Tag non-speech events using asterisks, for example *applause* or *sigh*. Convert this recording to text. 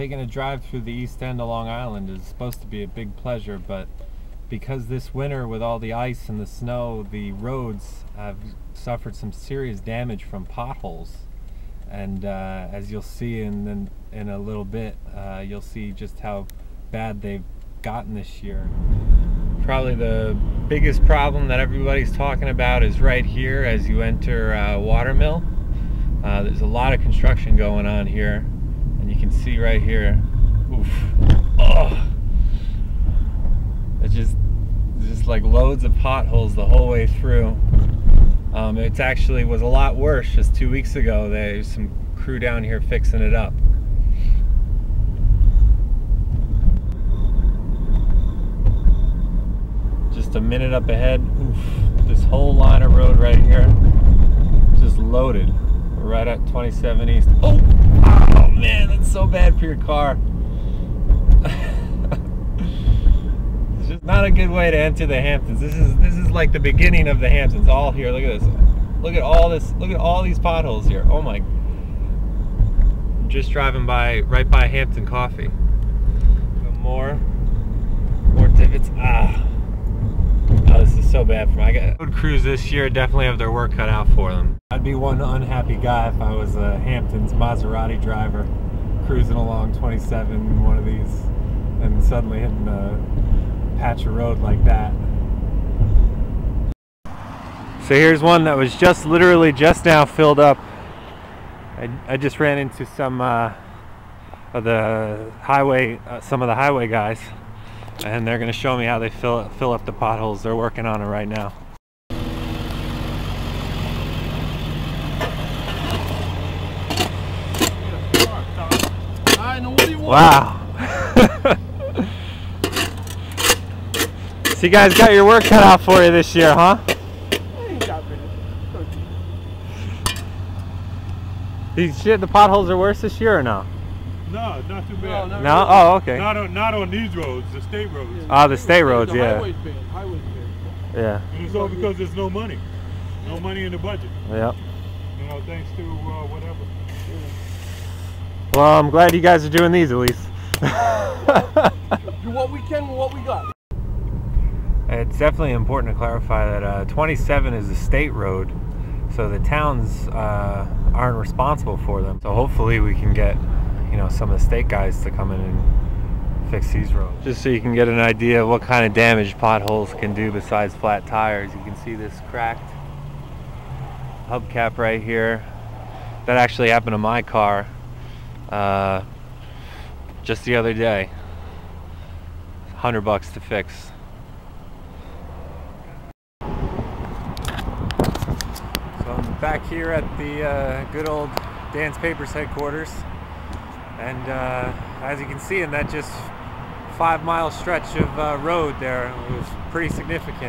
taking a drive through the east end of Long Island is supposed to be a big pleasure, but because this winter with all the ice and the snow, the roads have suffered some serious damage from potholes. And uh, as you'll see in, in, a little bit, uh, you'll see just how bad they've gotten this year. Probably the biggest problem that everybody's talking about is right here as you enter uh, Watermill. Uh, there's a lot of construction going on here you can see right here. Oof. Oh it's just just like loads of potholes the whole way through. Um, it actually was a lot worse just two weeks ago. There's some crew down here fixing it up. Just a minute up ahead. Oof, this whole line of road right here just loaded right at 27 East. Oh man, that's so bad for your car. it's just not a good way to enter the Hamptons. This is this is like the beginning of the Hamptons. All here. Look at this. Look at all this. Look at all these potholes here. Oh my. Just driving by right by Hampton Coffee. More. More divots. Ah. Oh, this is so bad for my guys. Road crews this year definitely have their work cut out for them. I'd be one unhappy guy if I was a Hamptons Maserati driver cruising along 27 in one of these and suddenly hitting a patch of road like that. So here's one that was just literally just now filled up. I, I just ran into some uh, of the highway, uh, some of the highway guys and they're going to show me how they fill fill up the potholes. They're working on it right now. Wow. *laughs* so you guys got your work cut out for you this year, huh? These shit, the potholes are worse this year or no? No, not too bad. No? no? Oh, okay. Not on, not on these roads, the state roads. Yeah, ah, the state roads, yeah. Highway's bad. Highway's bad. Yeah. And it's all because there's no money. No money in the budget. Yep. You know, thanks to uh, whatever. Well, I'm glad you guys are doing these at least. *laughs* Do what we can with what we got. It's definitely important to clarify that uh, 27 is a state road, so the towns uh, aren't responsible for them. So hopefully we can get, you know, some of the state guys to come in and fix these roads. Just so you can get an idea of what kind of damage potholes can do besides flat tires. You can see this cracked hubcap right here. That actually happened to my car uh, just the other day. 100 bucks to fix. So I'm back here at the uh, good old Dan's Papers headquarters and uh, as you can see in that just five mile stretch of uh, road there it was pretty significant.